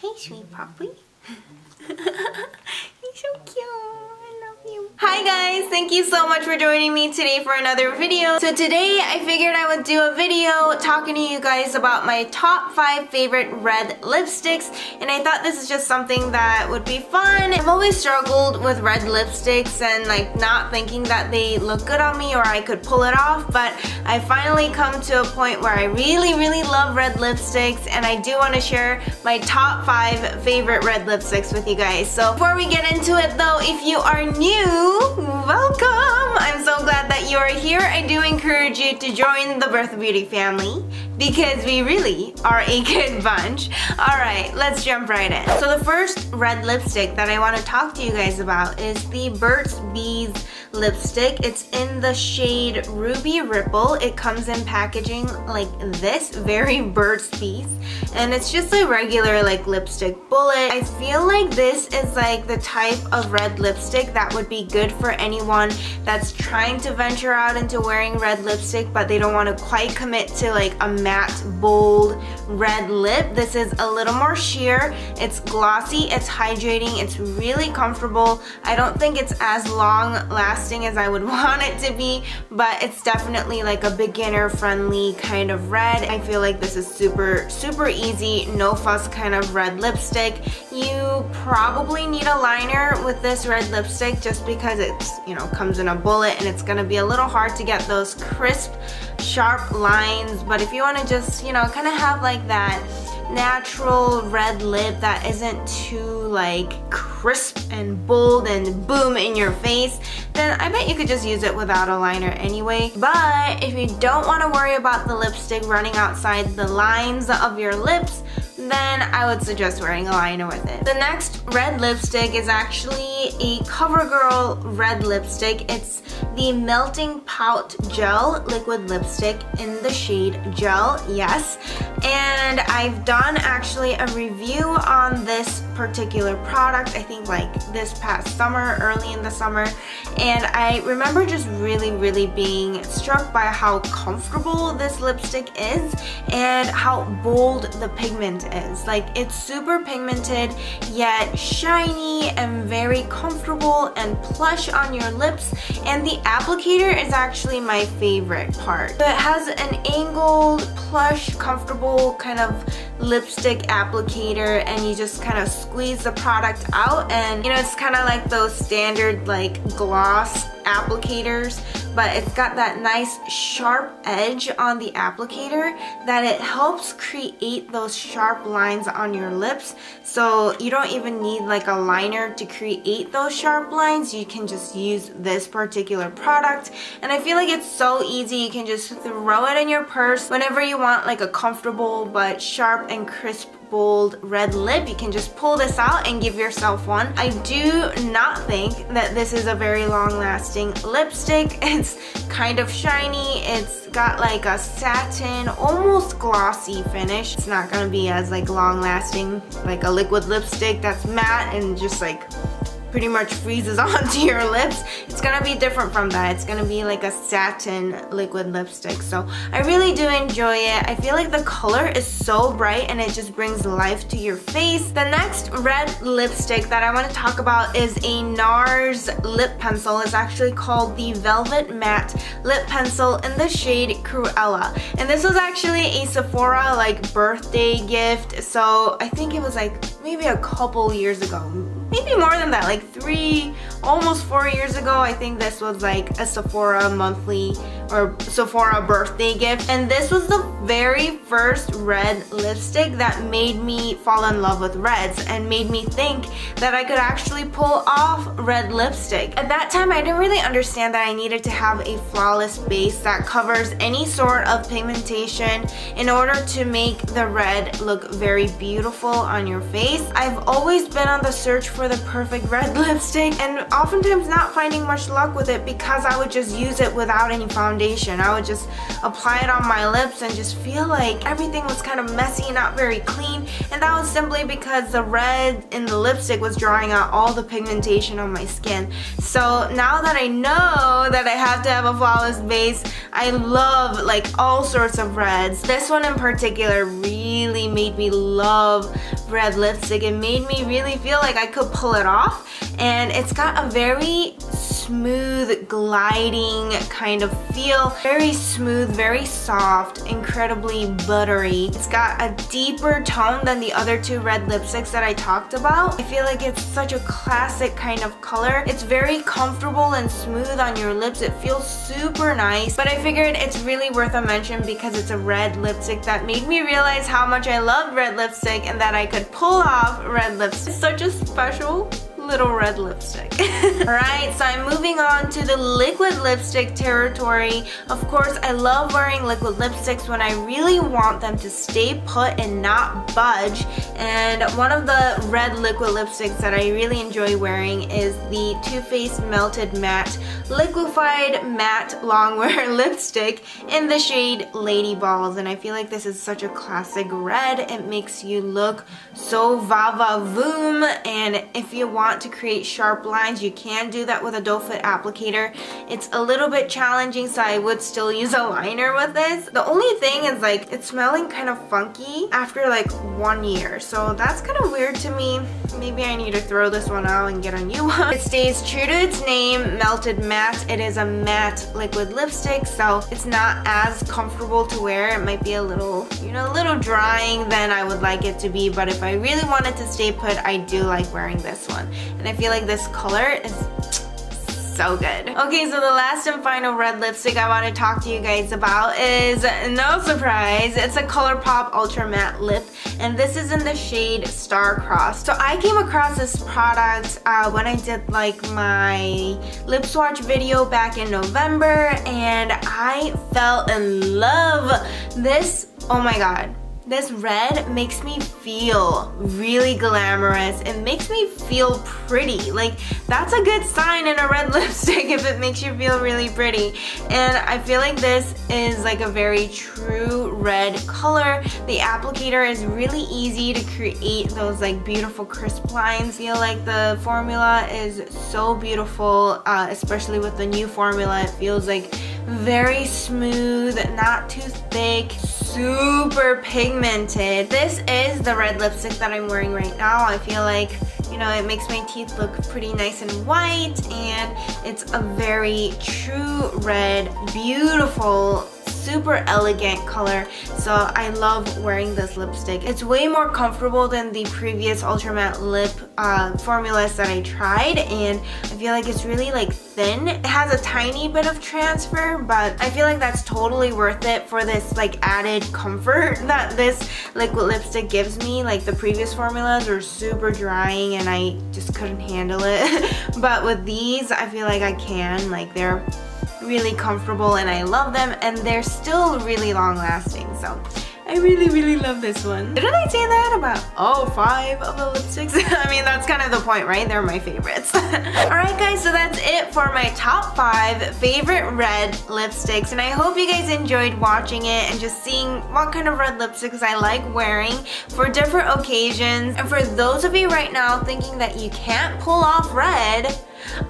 Hey, sweet puppy. He's so cute. Hi guys, thank you so much for joining me today for another video. So today I figured I would do a video talking to you guys about my top 5 favorite red lipsticks and I thought this is just something that would be fun. I've always struggled with red lipsticks and like not thinking that they look good on me or I could pull it off but I finally come to a point where I really really love red lipsticks and I do want to share my top 5 favorite red lipsticks with you guys. So before we get into it though, if you are new welcome! I'm so glad that you are here. I do encourage you to join the Breath of Beauty family because we really are a good bunch. Alright, let's jump right in. So the first red lipstick that I want to talk to you guys about is the Burt's Bees lipstick. It's in the shade Ruby Ripple. It comes in packaging like this, very Burt's Bees. And it's just a regular like lipstick bullet. I feel like this is like the type of red lipstick that would be good for anyone that's trying to venture out into wearing red lipstick but they don't want to quite commit to like a matte, bold red lip. This is a little more sheer. It's glossy, it's hydrating, it's really comfortable. I don't think it's as long lasting as I would want it to be, but it's definitely like a beginner friendly kind of red. I feel like this is super, super easy, no fuss kind of red lipstick. You probably need a liner with this red lipstick just because it's, you know, comes in a bullet and it's gonna be a little hard to get those crisp, sharp lines. But if you wanna just, you know, kind of have like that natural red lip that isn't too like crisp and bold and boom in your face, then I bet you could just use it without a liner anyway. But if you don't want to worry about the lipstick running outside the lines of your lips, then I would suggest wearing a liner with it. The next red lipstick is actually a CoverGirl red lipstick. It's the Melting Pout Gel liquid lipstick in the shade Gel, yes. And I've done actually a review on this particular product, I think like this past summer, early in the summer. And I remember just really, really being struck by how comfortable this lipstick is and how bold the pigment is. Like it's super pigmented yet shiny and very comfortable and plush on your lips and the applicator is actually my favorite part. So it has an angled, plush, comfortable kind of lipstick applicator and you just kind of squeeze the product out and you know it's kind of like those standard like gloss applicators but it's got that nice sharp edge on the applicator that it helps create those sharp lines on your lips. So you don't even need like a liner to create those sharp lines. You can just use this particular product. And I feel like it's so easy. You can just throw it in your purse whenever you want like a comfortable but sharp and crisp bold red lip. You can just pull this out and give yourself one. I do not think that this is a very long lasting lipstick. It's kind of shiny. It's got like a satin, almost glossy finish. It's not gonna be as like long lasting like a liquid lipstick that's matte and just like pretty much freezes onto your lips. It's gonna be different from that. It's gonna be like a satin liquid lipstick. So I really do enjoy it. I feel like the color is so bright and it just brings life to your face. The next red lipstick that I wanna talk about is a NARS lip pencil. It's actually called the Velvet Matte Lip Pencil in the shade Cruella. And this was actually a Sephora like birthday gift. So I think it was like maybe a couple years ago maybe more than that, like three, almost four years ago. I think this was like a Sephora monthly or Sephora birthday gift. And this was the very first red lipstick that made me fall in love with reds and made me think that I could actually pull off red lipstick. At that time, I didn't really understand that I needed to have a flawless base that covers any sort of pigmentation in order to make the red look very beautiful on your face. I've always been on the search for the perfect red lipstick and oftentimes not finding much luck with it because I would just use it without any foundation. I would just apply it on my lips and just feel like everything was kind of messy, not very clean. And that was simply because the red in the lipstick was drawing out all the pigmentation on my skin. So now that I know that I have to have a flawless base, I love like all sorts of reds. This one in particular really made me love red lipstick. It made me really feel like I could pull it off and it's got a very smooth gliding kind of feel. Very smooth very soft incredibly buttery. It's got a deeper tone than the other two red lipsticks that I talked about. I feel like it's such a classic kind of color. It's very comfortable and smooth on your lips. It feels super nice. But I figured it's really worth a mention because it's a red lipstick that made me realize how much I love red lipstick and that I could pull off red lipstick. It's such a special little red lipstick. Alright, so I'm moving on to the liquid lipstick territory. Of course, I love wearing liquid lipsticks when I really want them to stay put and not budge. And one of the red liquid lipsticks that I really enjoy wearing is the Too Faced Melted Matte Liquefied Matte Longwear Lipstick in the shade Lady Balls. And I feel like this is such a classic red. It makes you look so va va voom. And if you want want to create sharp lines, you can do that with a doe foot applicator. It's a little bit challenging, so I would still use a liner with this. The only thing is like, it's smelling kind of funky after like one year. So that's kind of weird to me. Maybe I need to throw this one out and get a new one. It stays true to its name, Melted Matte. It is a matte liquid lipstick, so it's not as comfortable to wear. It might be a little, you know, a little drying than I would like it to be, but if I really wanted to stay put, I do like wearing this one. And I feel like this color is so good. Okay, so the last and final red lipstick I want to talk to you guys about is, no surprise, it's a ColourPop Ultra Matte Lip, and this is in the shade Star-Crossed. So I came across this product uh, when I did like my lip swatch video back in November, and I fell in love. This, oh my god, this red makes me feel really glamorous. It makes me feel pretty. Like, that's a good sign in a red lipstick if it makes you feel really pretty. And I feel like this is like a very true red color. The applicator is really easy to create those like beautiful crisp lines. I feel like the formula is so beautiful, uh, especially with the new formula. It feels like very smooth, not too thick, super pigmented. This is the red lipstick that I'm wearing right now. I feel like, you know, it makes my teeth look pretty nice and white and it's a very true red, beautiful super elegant color so I love wearing this lipstick. It's way more comfortable than the previous Ultra Matte lip uh, formulas that I tried and I feel like it's really like thin. It has a tiny bit of transfer but I feel like that's totally worth it for this like added comfort that this liquid lipstick gives me. Like the previous formulas are super drying and I just couldn't handle it but with these I feel like I can like they're really comfortable and I love them and they're still really long lasting so I really really love this one. Didn't I say that about all five of the lipsticks? I mean that's kind of the point right? They're my favorites. Alright guys so that's it for my top five favorite red lipsticks and I hope you guys enjoyed watching it and just seeing what kind of red lipsticks I like wearing for different occasions and for those of you right now thinking that you can't pull off red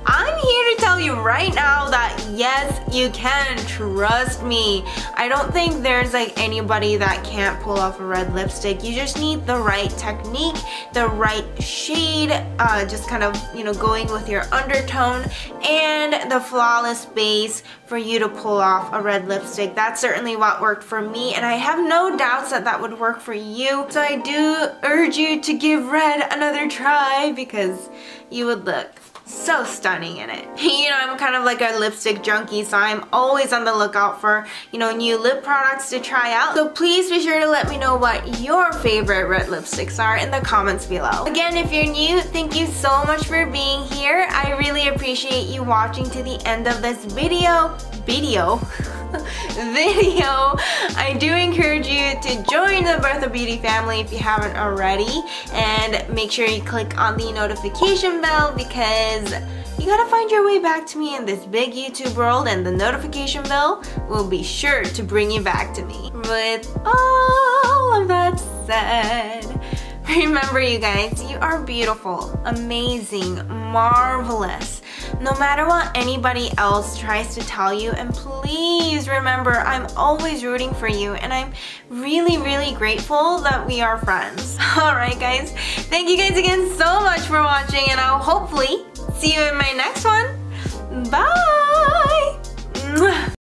I'm here to tell you right now that yes, you can. Trust me. I don't think there's like anybody that can't pull off a red lipstick. You just need the right technique, the right shade, uh, just kind of, you know, going with your undertone and the flawless base for you to pull off a red lipstick. That's certainly what worked for me and I have no doubts that that would work for you. So I do urge you to give red another try because you would look so stunning in it. You know, I'm kind of like a lipstick junkie, so I'm always on the lookout for, you know, new lip products to try out. So please be sure to let me know what your favorite red lipsticks are in the comments below. Again, if you're new, thank you so much for being here. I really appreciate you watching to the end of this video. Video. video, I do encourage you to join the Breath of Beauty family if you haven't already and make sure you click on the notification bell because you gotta find your way back to me in this big YouTube world and the notification bell will be sure to bring you back to me. With all of that said, remember you guys, you are beautiful, amazing, marvelous. No matter what anybody else tries to tell you, and please remember, I'm always rooting for you and I'm really, really grateful that we are friends. Alright guys, thank you guys again so much for watching and I'll hopefully See you in my next one. Bye!